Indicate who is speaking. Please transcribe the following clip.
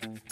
Speaker 1: Bye.